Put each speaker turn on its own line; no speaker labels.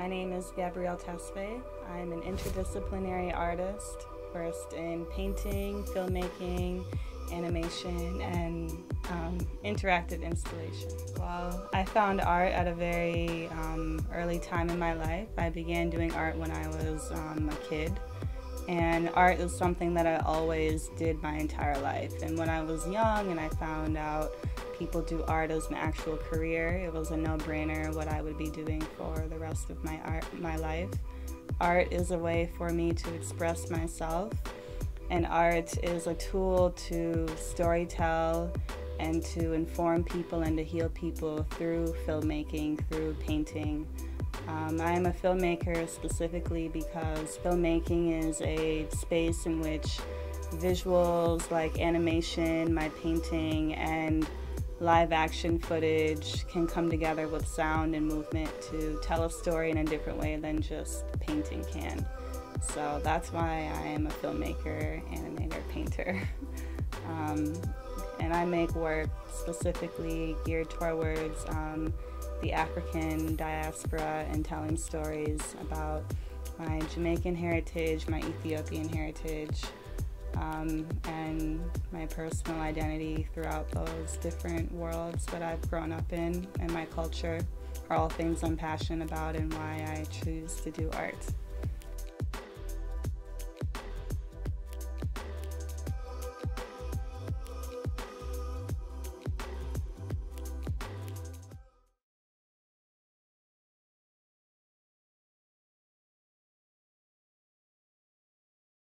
My name is Gabrielle Tesfaye. I'm an interdisciplinary artist, versed in painting, filmmaking, animation, and um, interactive installation. Well, I found art at a very um, early time in my life. I began doing art when I was um, a kid. And art is something that I always did my entire life. And when I was young and I found out people do art as an actual career, it was a no-brainer what I would be doing for the rest of my art my life. Art is a way for me to express myself and art is a tool to storytell and to inform people and to heal people through filmmaking, through painting. Um, I am a filmmaker specifically because filmmaking is a space in which visuals like animation, my painting, and live action footage can come together with sound and movement to tell a story in a different way than just painting can. So that's why I am a filmmaker, animator, painter. um, I make work specifically geared towards um, the African diaspora and telling stories about my Jamaican heritage, my Ethiopian heritage, um, and my personal identity throughout those different worlds that I've grown up in and my culture are all things I'm passionate about and why I choose to do art.